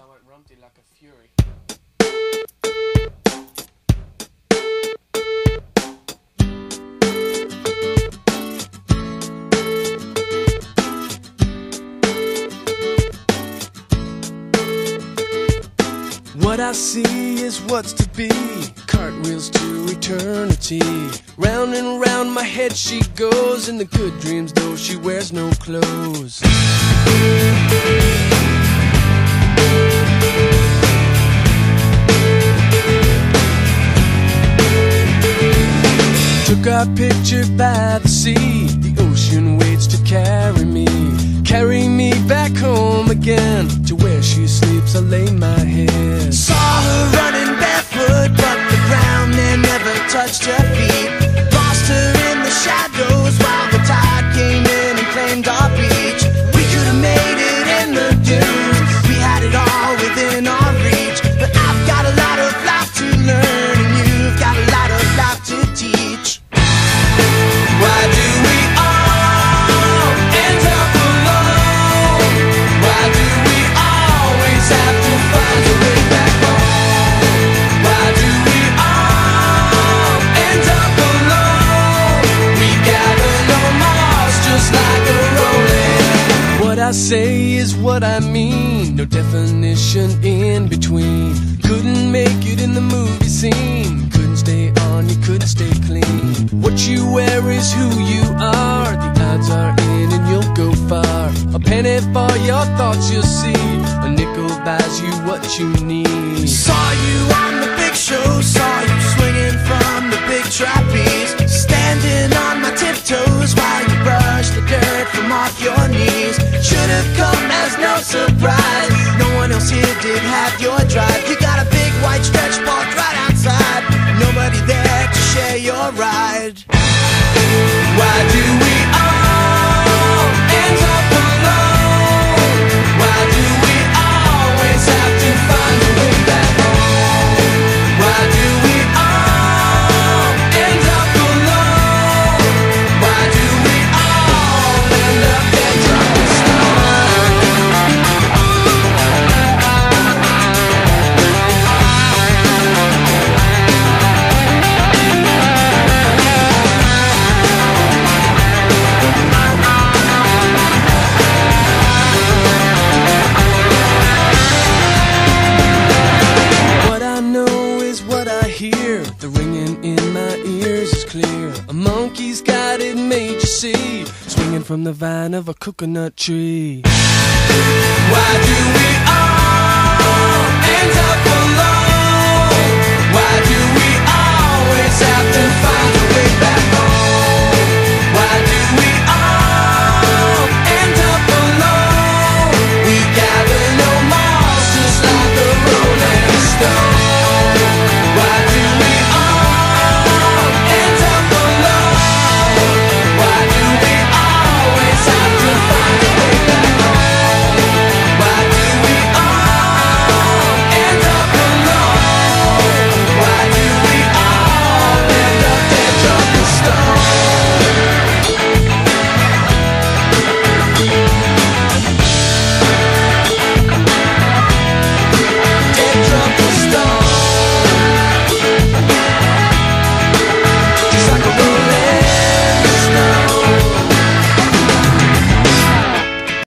I went rumpty like a fury. What I see is what's to be. Cartwheels to eternity. Round and round my head she goes. In the good dreams, though she wears no clothes. Took our picture by the sea. The ocean waits to carry me. Carry me back home again to where she sleeps. I lay my head. I say is what I mean, no definition in between. Couldn't make it in the movie scene, couldn't stay on, you couldn't stay clean. What you wear is who you are, the odds are in and you'll go far. A penny for your thoughts, you'll see, a nickel buys you what you need. Saw you on the big show, saw you swinging from the big did have your drive. You got a big white stretch parked right outside. Nobody there to share your ride. Clear. A monkey's got it made you see. Swinging from the vine of a coconut tree.